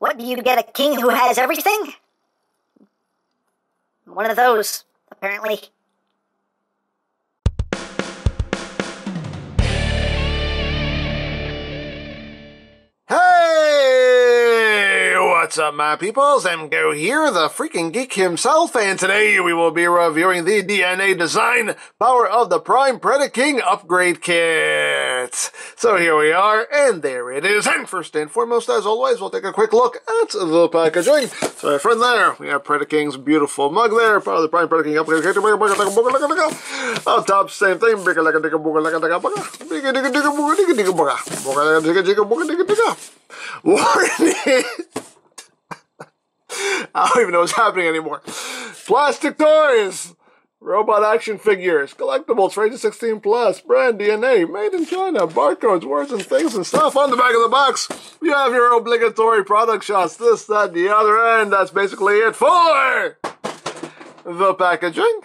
What do you get a king who has everything? One of those, apparently. Hey! What's up, my peoples? EmGo here, the freaking geek himself, and today we will be reviewing the DNA Design Power of the Primes Predaking Upgrade Kit. So here we are, and there it is. And first and foremost, as always, we'll take a quick look at the packaging. So, my friend there, we have Predaking's beautiful mug there, part of the Prime Predaking Upgrade Kit. On top, same thing. Warning! I don't even know what's happening anymore. Plastic toys! Robot action figures, collectibles, Ranger 16 Plus, brand DNA, made in China, barcodes, words and things and stuff. On the back of the box, you have your obligatory product shots, this, that, the other, and that's basically it for the packaging.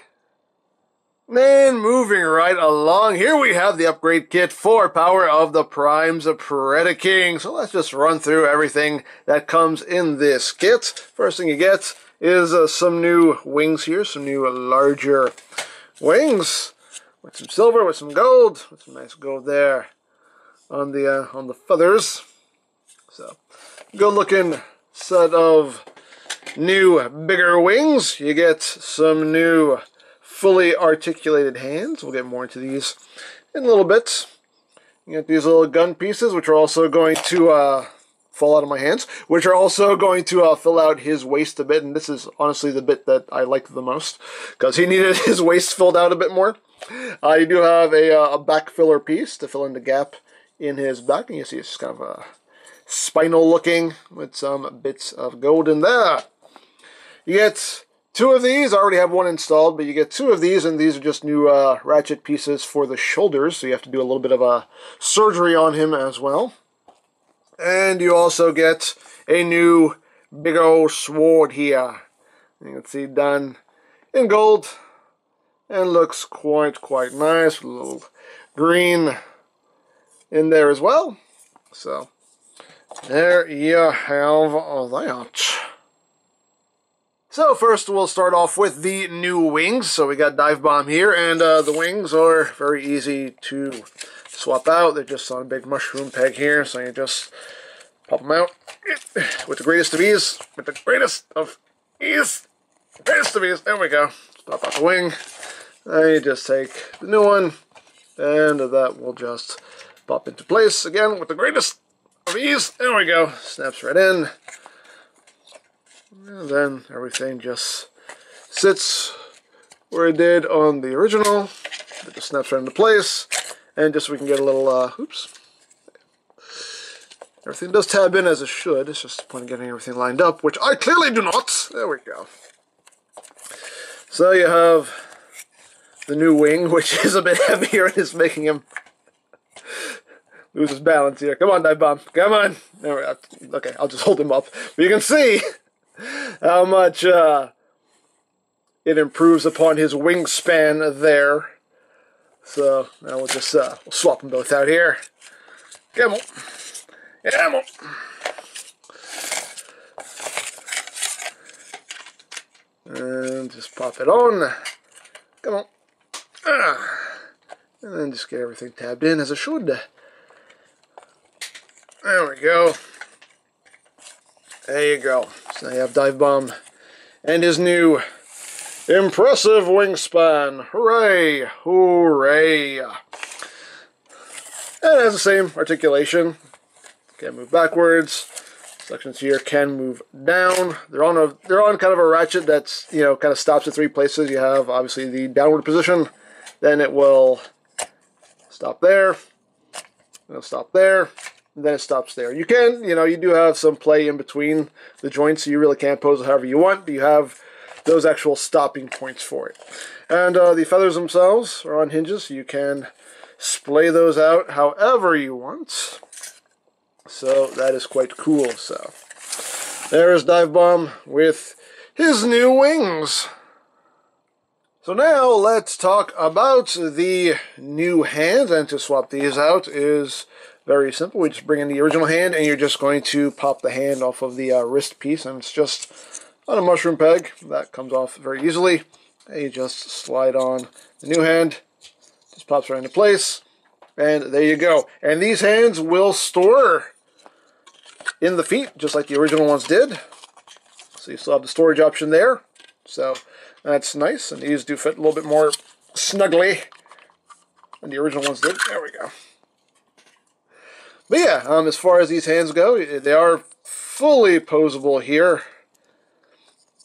And moving right along, here we have the upgrade kit for Power of the Primes of Predaking. So let's just run through everything that comes in this kit. First thing you get is uh, some new wings here, some new uh, larger wings with some silver, with some gold, with some nice gold there on the uh, on the feathers. So good looking set of new bigger wings. You get some new fully articulated hands. We'll get more into these in a little bit. You get these little gun pieces, which are also going to uh, fall out of my hands, which are also going to uh, fill out his waist a bit. And this is honestly the bit that I liked the most because he needed his waist filled out a bit more. Uh, you do have a, uh, a back filler piece to fill in the gap in his back, and you see it's kind of a spinal looking with some bits of gold in there. You get Two of these, I already have one installed, but you get two of these, and these are just new uh, ratchet pieces for the shoulders, so you have to do a little bit of a surgery on him as well. And you also get a new big old sword here. You can see done in gold, and looks quite, quite nice. A little green in there as well. So, there you have that. So first we'll start off with the new wings. So we got Divebomb here, and uh, the wings are very easy to swap out. They're just on a big mushroom peg here, so you just pop them out with the greatest of ease. With the greatest of ease. Greatest of ease. There we go. Pop out the wing. And you just take the new one, and that will just pop into place again with the greatest of ease. There we go. Snaps right in. And then everything just sits where it did on the original. It just snaps right into place. And just so we can get a little, uh, oops. Everything does tab in as it should. It's just the point of getting everything lined up, which I clearly do not. There we go. So you have the new wing, which is a bit heavier and is making him lose his balance here. Come on, Divebomb. Come on. Okay, I'll just hold him up. But you can see how much uh, it improves upon his wingspan there. So now we'll just uh, we'll swap them both out here. Come on. Come on. And just pop it on. Come on. Ah. And then just get everything tabbed in as it should. There we go. There you go. So have Divebomb and his new impressive wingspan. Hooray! Hooray! And it has the same articulation. Can move backwards. Sections here can move down. They're on a they're on kind of a ratchet that's you know kind of stops at three places. You have obviously the downward position, then it will stop there. It'll stop there then it stops there. You can, you know, you do have some play in between the joints, so you really can pose it however you want, but you have those actual stopping points for it. And uh, the feathers themselves are on hinges, so you can splay those out however you want. So that is quite cool. So there is Divebomb with his new wings. So now let's talk about the new hands, and to swap these out is Very simple. We just bring in the original hand, and you're just going to pop the hand off of the uh, wrist piece, and it's just on a mushroom peg. That comes off very easily. And you just slide on the new hand. Just pops right into place. And there you go. And these hands will store in the feet, just like the original ones did. So you still have the storage option there. So that's nice. And these do fit a little bit more snugly than the original ones did. There we go. But yeah, um, as far as these hands go, they are fully posable here.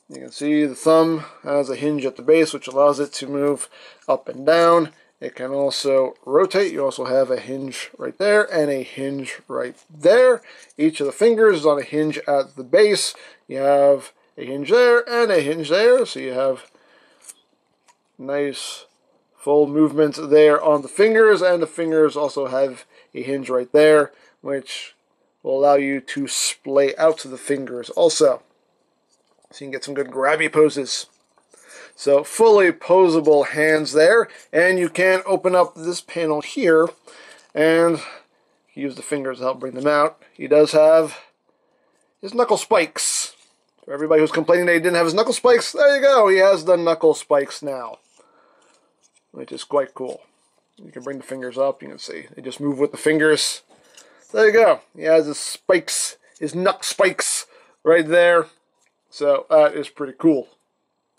You can see the thumb has a hinge at the base, which allows it to move up and down. It can also rotate. You also have a hinge right there and a hinge right there. Each of the fingers is on a hinge at the base. You have a hinge there and a hinge there. So you have nice full movement there on the fingers. And the fingers also have a hinge right there, which will allow you to splay out to the fingers also. So you can get some good grabby poses. So fully posable hands there. And you can open up this panel here and use the fingers to help bring them out. He does have his knuckle spikes. For everybody who's complaining that he didn't have his knuckle spikes, there you go. He has the knuckle spikes now. Which is quite cool. You can bring the fingers up. You can see they just move with the fingers. There you go. He has his spikes, his knuck spikes right there. So that is pretty cool.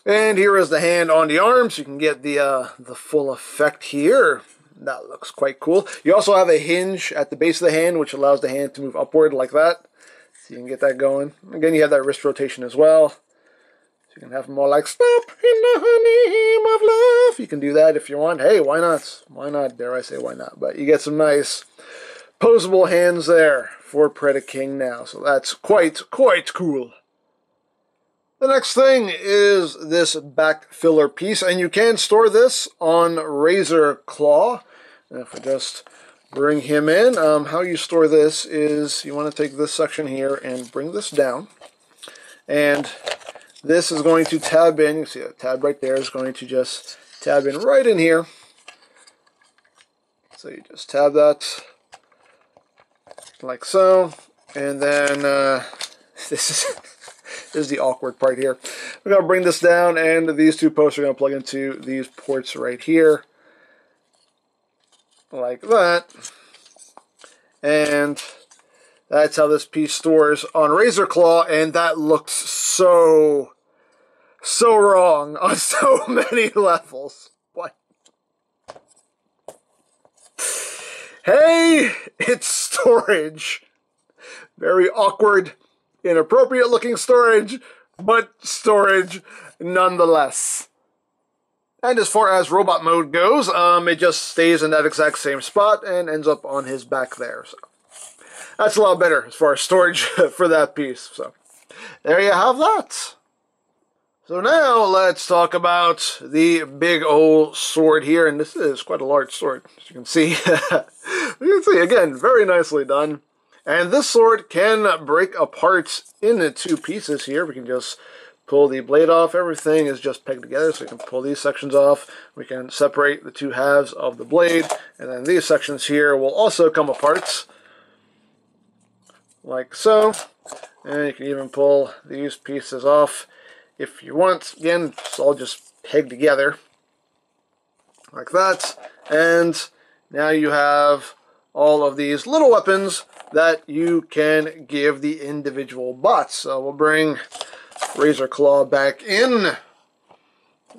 And here is the hand on the arm, so you can get the uh, the full effect here. That looks quite cool. You also have a hinge at the base of the hand, which allows the hand to move upward like that. So you can get that going. Again, you have that wrist rotation as well. So you can have more like, stop in the name of love. You can do that if you want. Hey, why not? Why not? Dare I say why not? But you get some nice posable hands there for Predaking now. So that's quite, quite cool. The next thing is this back filler piece, and you can store this on Razorclaw. And if I just bring him in, um, how you store this is you want to take this section here and bring this down. And this is going to tab in, you see that tab right there is going to just tab in right in here. So you just tab that like so. And then uh, this is is the awkward part here. We're to bring this down, and these two posts are going to plug into these ports right here, like that. And that's how this piece stores on Razorclaw, and that looks so, so wrong on so many levels. What? Hey, it's storage. Very awkward inappropriate looking storage, but storage nonetheless. And as far as robot mode goes, um, it just stays in that exact same spot and ends up on his back there. So that's a lot better as far as storage for that piece. So there you have that. So now let's talk about the big old sword here, and this is quite a large sword, as you can see. you can see again, very nicely done. And this sword can break apart into two pieces here. We can just pull the blade off. Everything is just pegged together, so we can pull these sections off. We can separate the two halves of the blade, and then these sections here will also come apart, like so. And you can even pull these pieces off if you want. Again, it's all just pegged together, like that. And now you have all of these little weapons that you can give the individual bots. So we'll bring Razorclaw back in.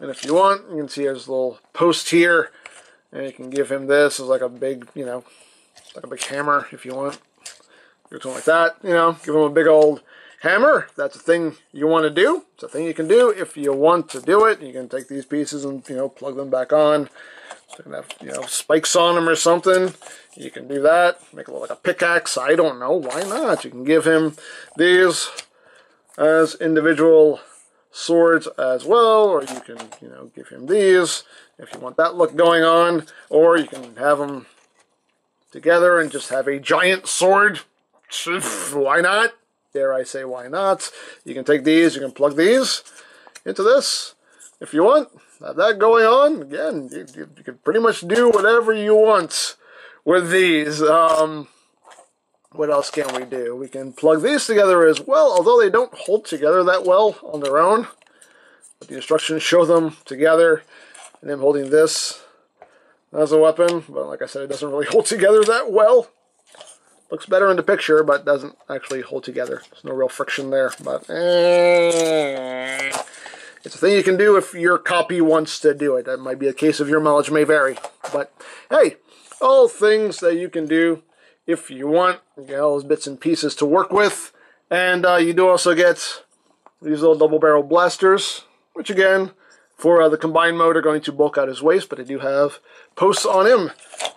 And if you want, you can see a little post here. And you can give him this as like a big, you know, like a big hammer if you want. Or something like that, you know, give him a big old hammer. That's a thing you want to do. It's a thing you can do if you want to do it. You can take these pieces and, you know, plug them back on. So have, you know, spikes on them or something. You can do that. Make it look like a pickaxe. I don't know. Why not? You can give him these as individual swords as well, or you can, you know, give him these if you want that look going on, or you can have them together and just have a giant sword. why not? Dare I say, why not? You can take these, you can plug these into this if you want. Have that going on. Again, you, you, you can pretty much do whatever you want with these. Um, what else can we do? We can plug these together as well, although they don't hold together that well on their own. But the instructions show them together, and I'm holding this as a weapon, but like I said, it doesn't really hold together that well. Looks better in the picture, but doesn't actually hold together. There's no real friction there, but eh, it's a thing you can do if your copy wants to do it. That might be a case of your mileage may vary, but hey, all things that you can do if you want. You get all those bits and pieces to work with, and uh, you do also get these little double barrel blasters, which again, for uh, the combined mode are going to bulk out his waist, but I do have posts on him.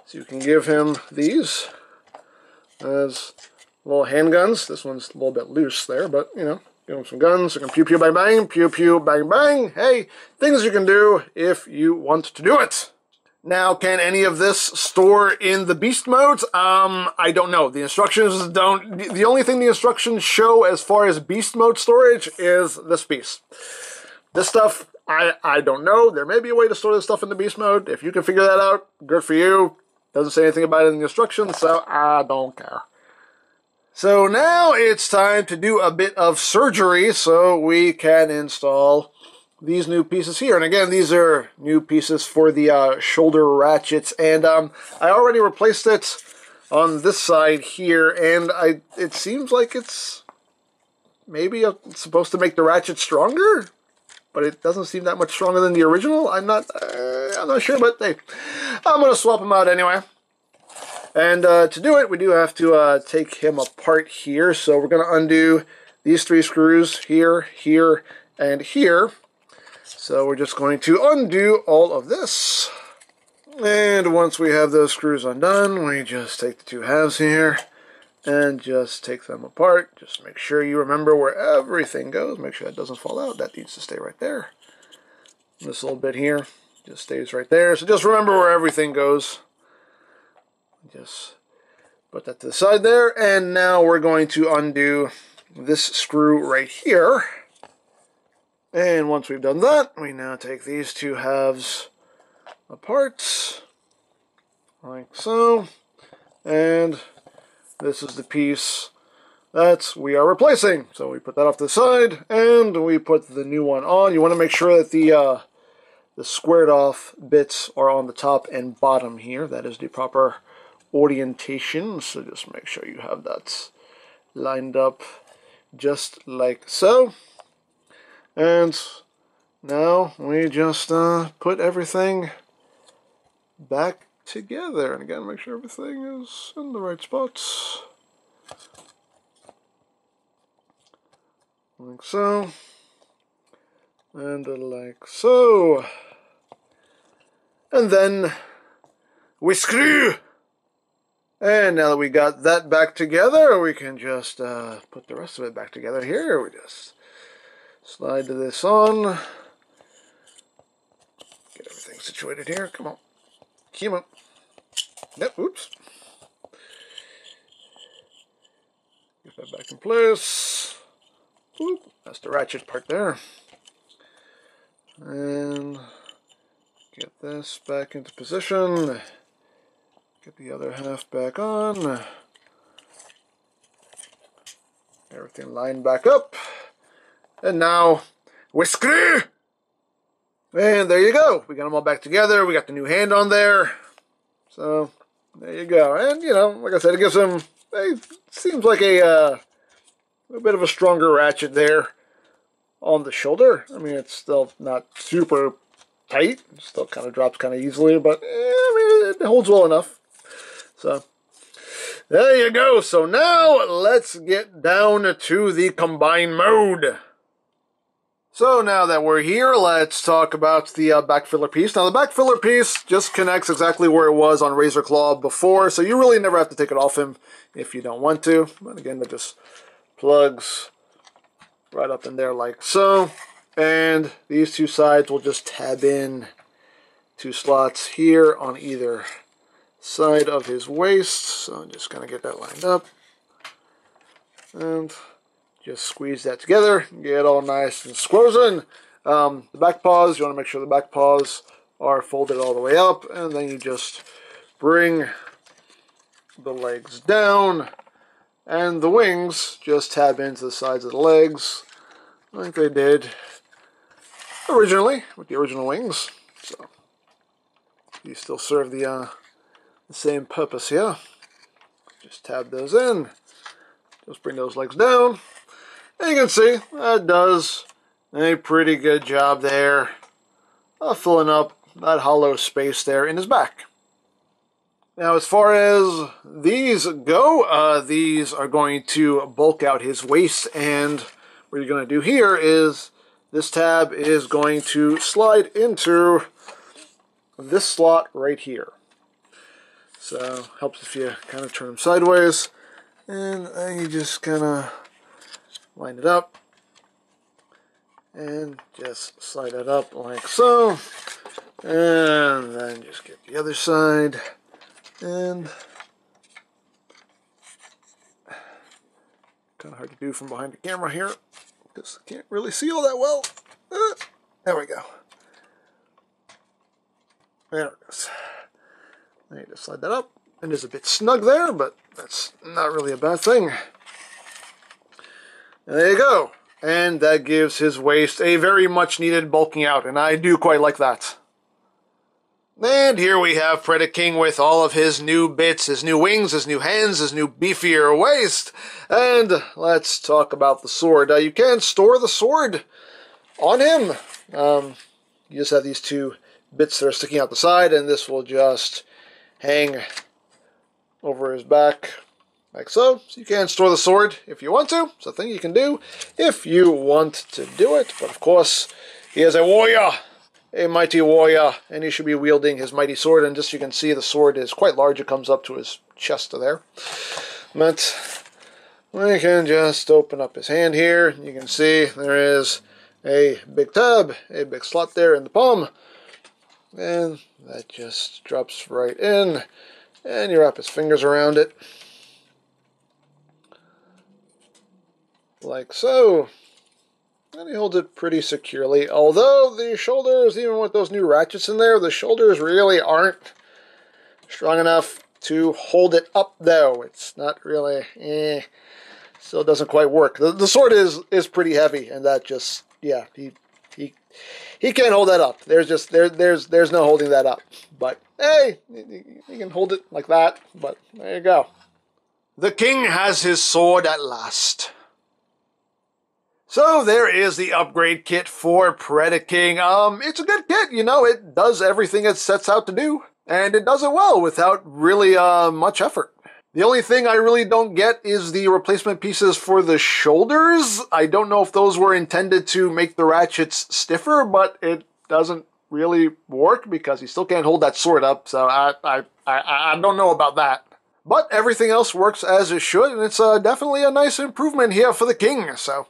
So you can give him these as little handguns. This one's a little bit loose there, but you know, give him some guns. You can pew pew bang bang, pew pew bang bang. Hey, things you can do if you want to do it. Now, can any of this store in the beast modes? Um, I don't know. The instructions don't. The only thing the instructions show as far as beast mode storage is this piece. This stuff, I I don't know. There may be a way to store this stuff in the beast mode. If you can figure that out, good for you. Doesn't say anything about it in the instructions, so I don't care. So now it's time to do a bit of surgery so we can install these new pieces here. And again, these are new pieces for the uh, shoulder ratchets. And um, I already replaced it on this side here, and I it seems like it's maybe uh, supposed to make the ratchet stronger, but it doesn't seem that much stronger than the original. I'm not uh, I'm not sure, but hey, I'm gonna swap them out anyway. And uh, to do it, we do have to uh, take him apart here. So we're gonna undo these three screws here, here, and here. So we're just going to undo all of this. And once we have those screws undone, we just take the two halves here and just take them apart. Just make sure you remember where everything goes. Make sure that doesn't fall out. That needs to stay right there. This little bit here just stays right there. So just remember where everything goes. Just put that to the side there. And now we're going to undo this screw right here. And once we've done that, we now take these two halves apart, like so. And this is the piece that we are replacing. So we put that off to the side, and we put the new one on. You want to make sure that the uh, the squared off bits are on the top and bottom here. That is the proper orientation. So just make sure you have that lined up just like so. And now we just uh, put everything back together. And again, make sure everything is in the right spots. Like so. And like so. And then we screw. And now that we got that back together, we can just uh, put the rest of it back together here. We just Slide this on. Get everything situated here. Come on. Come on. Yep, oops. Get that back in place. Oop, that's the ratchet part there. And get this back into position. Get the other half back on. Everything lined back up. And now, whisker! And there you go. We got them all back together. We got the new hand on there. So, there you go. And, you know, like I said, it gives them, it seems like a, uh, a bit of a stronger ratchet there on the shoulder. I mean, it's still not super tight. It still kind of drops kind of easily, but eh, I mean, it holds well enough. So, there you go. So now let's get down to the combine mode. So now that we're here, let's talk about the uh, back filler piece. Now the back filler piece just connects exactly where it was on Razorclaw before, so you really never have to take it off him if you don't want to. But again, that just plugs right up in there like so. And these two sides will just tab in two slots here on either side of his waist. So I'm just going to get that lined up. And just squeeze that together, get all nice and squozen. Um, the back paws, you want to make sure the back paws are folded all the way up, and then you just bring the legs down, And the wings just tab into the sides of the legs, like they did originally with the original wings. So these still serve the, uh, the same purpose here. Just tab those in. Just bring those legs down. And you can see that does a pretty good job there of filling up that hollow space there in his back. Now, as far as these go, uh, these are going to bulk out his waist, and what you're going to do here is this tab is going to slide into this slot right here. So, helps if you kind of turn them sideways, and then you just kind of line it up, and just slide it up like so, and then just get the other side and kind of hard to do from behind the camera here because I can't really see all that well. Uh, there we go. There it is. I need to slide that up. And It is a bit snug there, but that's not really a bad thing. And there you go. And that gives his waist a very much needed bulking out, and I do quite like that. And here we have Predaking with all of his new bits, his new wings, his new hands, his new beefier waist. And let's talk about the sword. Uh, you can store the sword on him. Um, you just have these two bits that are sticking out the side, and this will just hang over his back like so. So you can store the sword if you want to. It's a thing you can do if you want to do it. But of course, he is a warrior a mighty warrior, and he should be wielding his mighty sword. And just you can see, the sword is quite large. It comes up to his chest there. But we can just open up his hand here. You can see there is a big tab, a big slot there in the palm. And that just drops right in. And you wrap his fingers around it. Like so. And he holds it pretty securely. Although the shoulders, even with those new ratchets in there, the shoulders really aren't strong enough to hold it up though. It's not really, eh, still doesn't quite work. The, the sword is is pretty heavy and that just, yeah, he, he, he can't hold that up. There's just, there, there's, there's no holding that up. But hey, he can hold it like that, but there you go. The king has his sword at last. So there is the upgrade kit for Predaking. Um, it's a good kit, you know, it does everything it sets out to do, and it does it well without really uh, much effort. The only thing I really don't get is the replacement pieces for the shoulders. I don't know if those were intended to make the ratchets stiffer, but it doesn't really work because he still can't hold that sword up, so I, I, I, I don't know about that. But everything else works as it should, and it's uh, definitely a nice improvement here for the king, so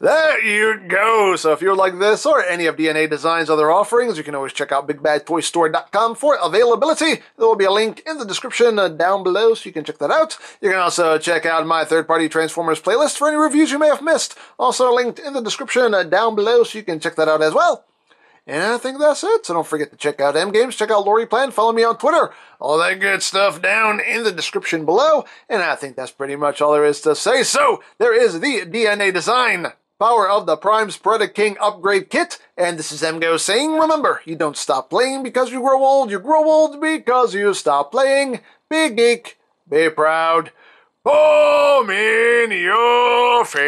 there you go. So if you would like this or any of DNA Design's other offerings, you can always check out BigBadToyStore.com for availability. There will be a link in the description uh, down below so you can check that out. You can also check out my third-party Transformers playlist for any reviews you may have missed. Also linked in the description uh, down below so you can check that out as well. And I think that's it. So don't forget to check out EmGames, check out LoriPlan, follow me on Twitter, all that good stuff down in the description below. And I think that's pretty much all there is to say. So there is the DNA Design Power of the Prime's King Upgrade Kit. And this is EmGo saying, remember, you don't stop playing because you grow old, you grow old because you stop playing. Be geek, be proud. Boom in your face.